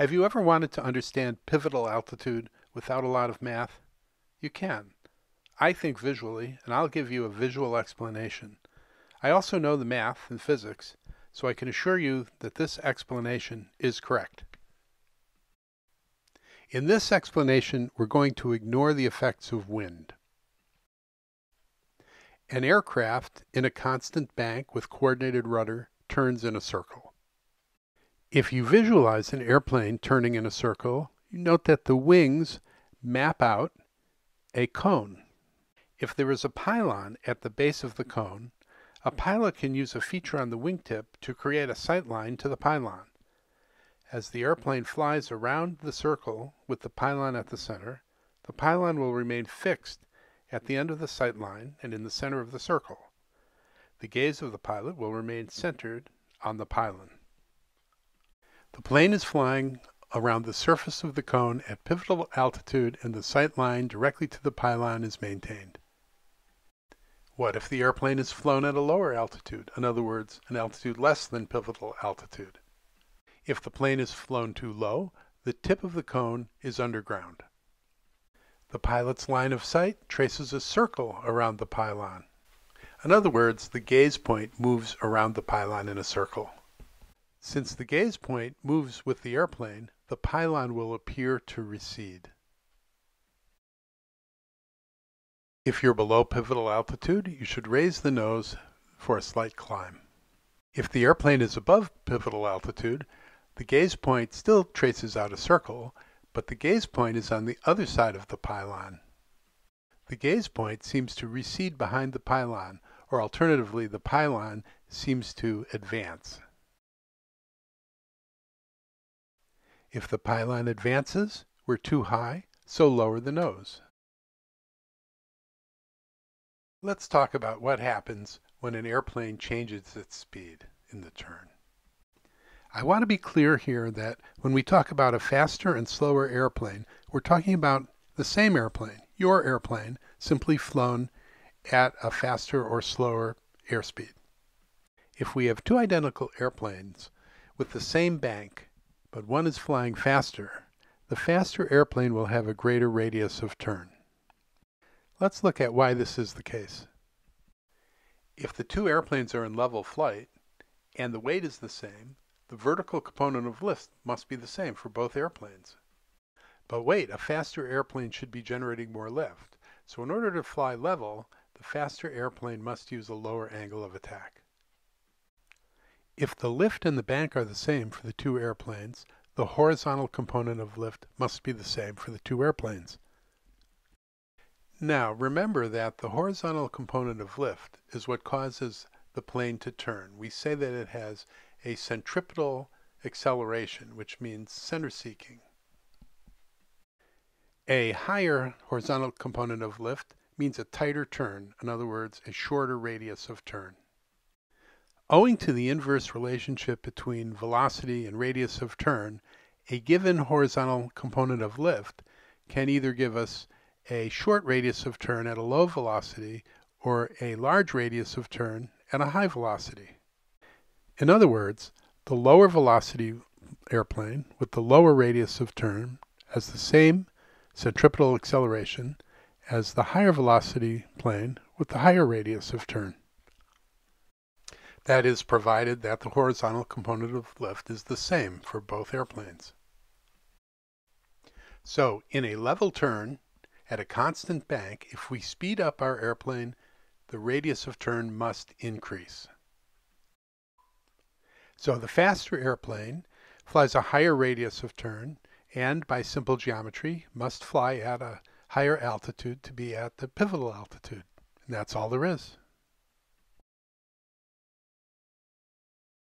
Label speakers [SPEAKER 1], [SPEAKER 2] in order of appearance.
[SPEAKER 1] Have you ever wanted to understand pivotal altitude without a lot of math? You can. I think visually, and I'll give you a visual explanation. I also know the math and physics, so I can assure you that this explanation is correct. In this explanation, we're going to ignore the effects of wind. An aircraft in a constant bank with coordinated rudder turns in a circle. If you visualize an airplane turning in a circle, you note that the wings map out a cone. If there is a pylon at the base of the cone, a pilot can use a feature on the wingtip to create a sight line to the pylon. As the airplane flies around the circle with the pylon at the center, the pylon will remain fixed at the end of the sight line and in the center of the circle. The gaze of the pilot will remain centered on the pylon. The plane is flying around the surface of the cone at pivotal altitude and the sight line directly to the pylon is maintained. What if the airplane is flown at a lower altitude, in other words, an altitude less than pivotal altitude? If the plane is flown too low, the tip of the cone is underground. The pilot's line of sight traces a circle around the pylon. In other words, the gaze point moves around the pylon in a circle. Since the gaze point moves with the airplane, the pylon will appear to recede. If you're below pivotal altitude, you should raise the nose for a slight climb. If the airplane is above pivotal altitude, the gaze point still traces out a circle, but the gaze point is on the other side of the pylon. The gaze point seems to recede behind the pylon, or alternatively, the pylon seems to advance. If the pylon advances, we're too high, so lower the nose. Let's talk about what happens when an airplane changes its speed in the turn. I want to be clear here that when we talk about a faster and slower airplane, we're talking about the same airplane, your airplane, simply flown at a faster or slower airspeed. If we have two identical airplanes with the same bank, but one is flying faster, the faster airplane will have a greater radius of turn. Let's look at why this is the case. If the two airplanes are in level flight and the weight is the same, the vertical component of lift must be the same for both airplanes. But wait, a faster airplane should be generating more lift. So in order to fly level, the faster airplane must use a lower angle of attack. If the lift and the bank are the same for the two airplanes, the horizontal component of lift must be the same for the two airplanes. Now, remember that the horizontal component of lift is what causes the plane to turn. We say that it has a centripetal acceleration, which means center seeking. A higher horizontal component of lift means a tighter turn, in other words, a shorter radius of turn. Owing to the inverse relationship between velocity and radius of turn, a given horizontal component of lift can either give us a short radius of turn at a low velocity or a large radius of turn at a high velocity. In other words, the lower velocity airplane with the lower radius of turn has the same centripetal acceleration as the higher velocity plane with the higher radius of turn. That is provided that the horizontal component of lift is the same for both airplanes. So in a level turn at a constant bank, if we speed up our airplane, the radius of turn must increase. So the faster airplane flies a higher radius of turn and by simple geometry must fly at a higher altitude to be at the pivotal altitude. And that's all there is.